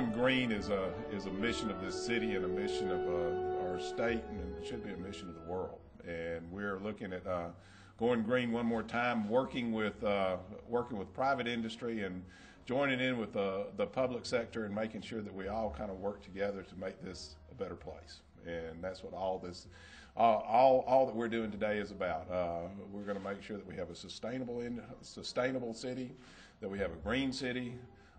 going green is a is a mission of this city and a mission of uh, our state, and it should be a mission of the world. And we're looking at uh, going green one more time, working with uh, working with private industry and joining in with the the public sector and making sure that we all kind of work together to make this a better place. And that's what all this. All, all that we're doing today is about. Uh, we're going to make sure that we have a sustainable, in, sustainable city, that we have a green city,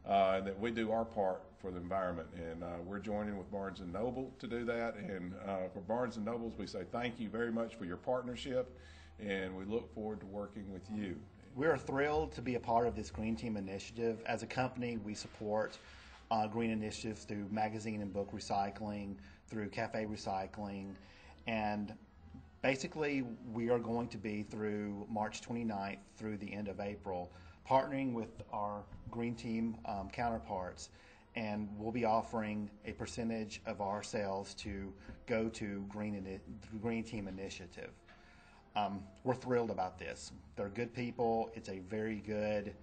uh, and that we do our part for the environment. And uh, we're joining with Barnes and Noble to do that. And uh, for Barnes and Nobles, we say thank you very much for your partnership, and we look forward to working with you. We're thrilled to be a part of this Green Team initiative. As a company, we support uh, green initiatives through magazine and book recycling, through cafe recycling, and basically we are going to be through March 29th through the end of April partnering with our Green Team um, counterparts, and we'll be offering a percentage of our sales to go to Green, Green Team Initiative. Um, we're thrilled about this. They're good people. It's a very good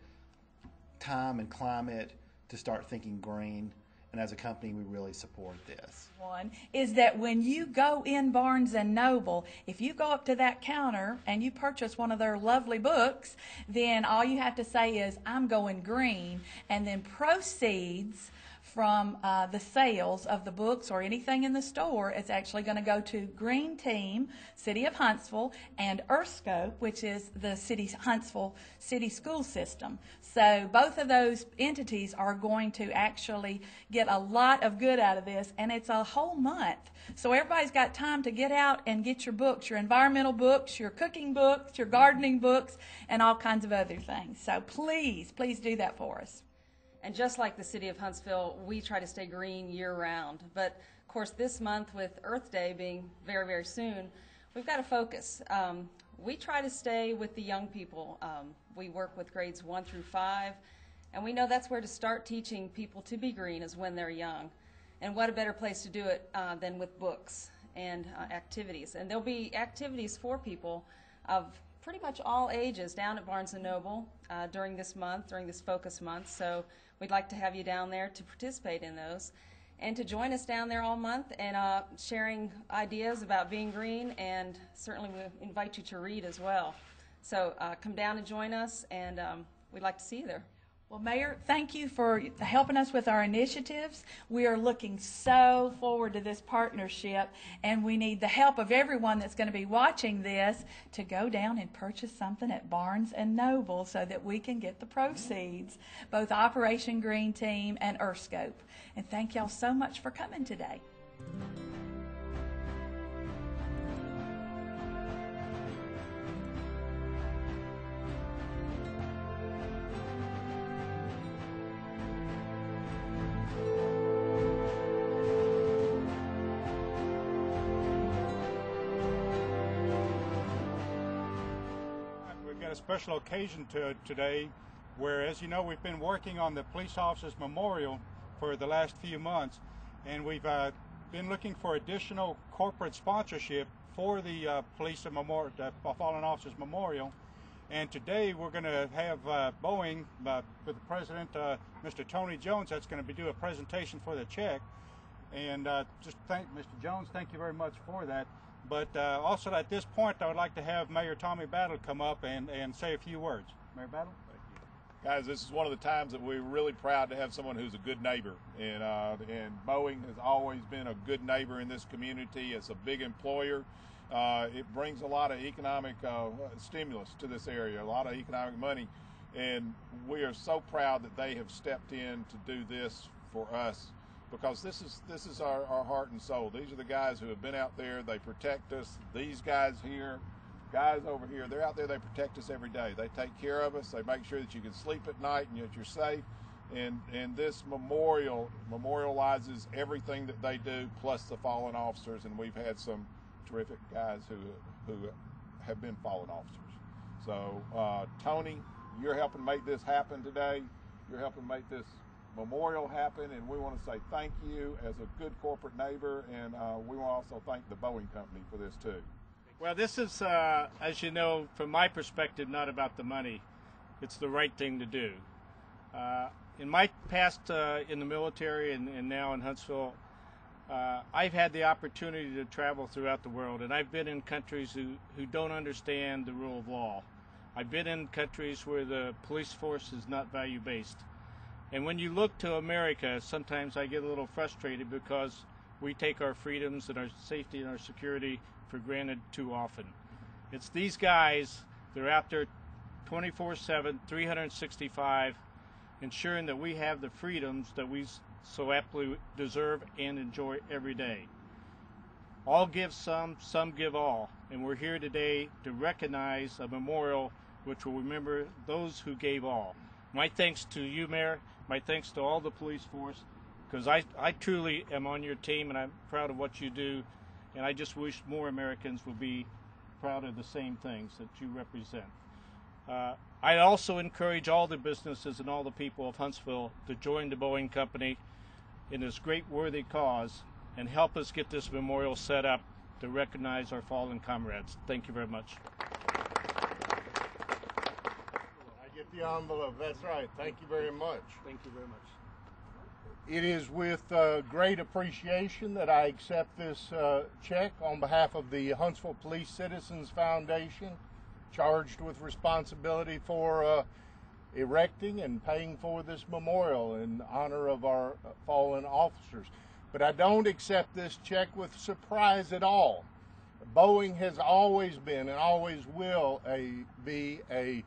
time and climate to start thinking green. And as a company, we really support this. one is that when you go in Barnes and Noble, if you go up to that counter and you purchase one of their lovely books, then all you have to say is, I'm going green, and then proceeds from uh, the sales of the books or anything in the store is actually going to go to Green Team, City of Huntsville, and Earthscope, which is the city Huntsville city school system. So both of those entities are going to actually get a lot of good out of this, and it's a whole month. So everybody's got time to get out and get your books, your environmental books, your cooking books, your gardening books, and all kinds of other things. So please, please do that for us. And just like the city of Huntsville, we try to stay green year round. But of course, this month with Earth Day being very, very soon, we've got to focus. Um, we try to stay with the young people. Um, we work with grades one through five, and we know that's where to start teaching people to be green is when they're young. And what a better place to do it uh, than with books and uh, activities. And there'll be activities for people of pretty much all ages down at Barnes & Noble uh, during this month, during this focus month. So we'd like to have you down there to participate in those and to join us down there all month and uh, sharing ideas about being green and certainly we invite you to read as well. So uh, come down and join us and um, we'd like to see you there. Well, Mayor, thank you for helping us with our initiatives. We are looking so forward to this partnership, and we need the help of everyone that's going to be watching this to go down and purchase something at Barnes and Noble so that we can get the proceeds, both Operation Green Team and Earthscope. And thank y'all so much for coming today. Special occasion to today where, as you know, we've been working on the police officers memorial for the last few months, and we've uh, been looking for additional corporate sponsorship for the uh, police the fallen officers memorial. And today we're going to have uh, Boeing uh, with the president, uh, Mr. Tony Jones, that's going to be do a presentation for the check. And just thank Mr. Jones, thank you very much for that. But uh, also at this point, I would like to have Mayor Tommy Battle come up and, and say a few words. Mayor Battle? Guys, this is one of the times that we're really proud to have someone who's a good neighbor, and uh, and Boeing has always been a good neighbor in this community. It's a big employer. Uh, it brings a lot of economic uh, stimulus to this area, a lot of economic money, and we are so proud that they have stepped in to do this for us because this is this is our, our heart and soul. These are the guys who have been out there. They protect us. These guys here guys over here, they're out there, they protect us every day. They take care of us, they make sure that you can sleep at night and that you're safe. And, and this memorial memorializes everything that they do, plus the fallen officers. And we've had some terrific guys who, who have been fallen officers. So, uh, Tony, you're helping make this happen today. You're helping make this memorial happen, and we want to say thank you as a good corporate neighbor, and uh, we want to also thank the Boeing company for this too. Well, this is, uh, as you know, from my perspective, not about the money. It's the right thing to do. Uh, in my past uh, in the military and, and now in Huntsville, uh, I've had the opportunity to travel throughout the world, and I've been in countries who, who don't understand the rule of law. I've been in countries where the police force is not value based. And when you look to America, sometimes I get a little frustrated because we take our freedoms and our safety and our security for granted too often. It's these guys, they're out there 24 7, 365, ensuring that we have the freedoms that we so aptly deserve and enjoy every day. All give some, some give all. And we're here today to recognize a memorial which will remember those who gave all. My thanks to you, Mayor. My thanks to all the police force, because I, I truly am on your team and I'm proud of what you do. And I just wish more Americans would be proud of the same things that you represent. Uh, I also encourage all the businesses and all the people of Huntsville to join the Boeing Company in this great worthy cause and help us get this memorial set up to recognize our fallen comrades. Thank you very much. The envelope. That's right. Thank you very much. Thank you very much. It is with uh, great appreciation that I accept this uh, check on behalf of the Huntsville Police Citizens Foundation, charged with responsibility for uh, erecting and paying for this memorial in honor of our fallen officers. But I don't accept this check with surprise at all. Boeing has always been and always will a, be a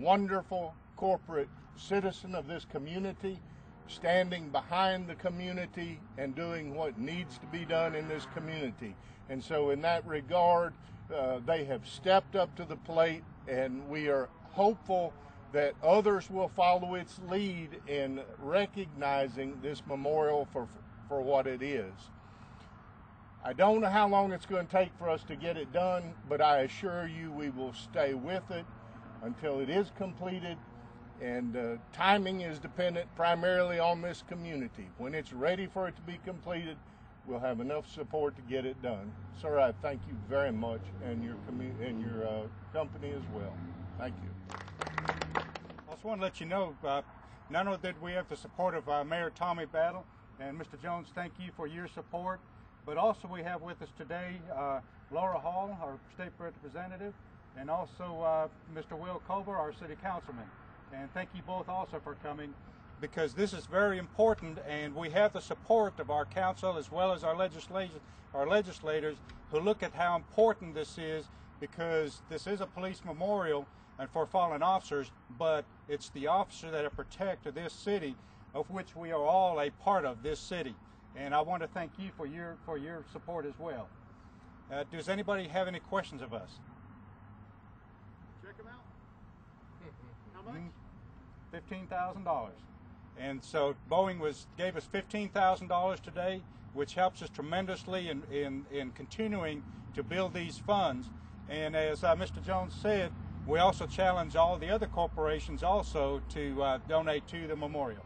wonderful corporate citizen of this community, standing behind the community and doing what needs to be done in this community. And so, in that regard, uh, they have stepped up to the plate, and we are hopeful that others will follow its lead in recognizing this memorial for, for what it is. I don't know how long it's going to take for us to get it done, but I assure you we will stay with it until it is completed. And uh, timing is dependent primarily on this community. When it's ready for it to be completed, we'll have enough support to get it done. Sir, I thank you very much, and your and your uh, company as well. Thank you. I just want to let you know, uh, not only did we have the support of uh, Mayor Tommy Battle and Mr. Jones, thank you for your support, but also we have with us today uh, Laura Hall, our state representative, and also uh, Mr. Will Culver, our city councilman. And thank you both also for coming because this is very important and we have the support of our council as well as our our legislators who look at how important this is because this is a police memorial and for fallen officers, but it's the officer that protect this city, of which we are all a part of this city. And I want to thank you for your for your support as well. Uh, does anybody have any questions of us? Check them out. How Mm-hmm. Fifteen thousand dollars. And so Boeing was gave us fifteen thousand dollars today, which helps us tremendously in, in, in continuing to build these funds. And as uh, Mr. Jones said, we also challenge all the other corporations also to uh, donate to the memorial.